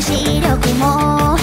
視くも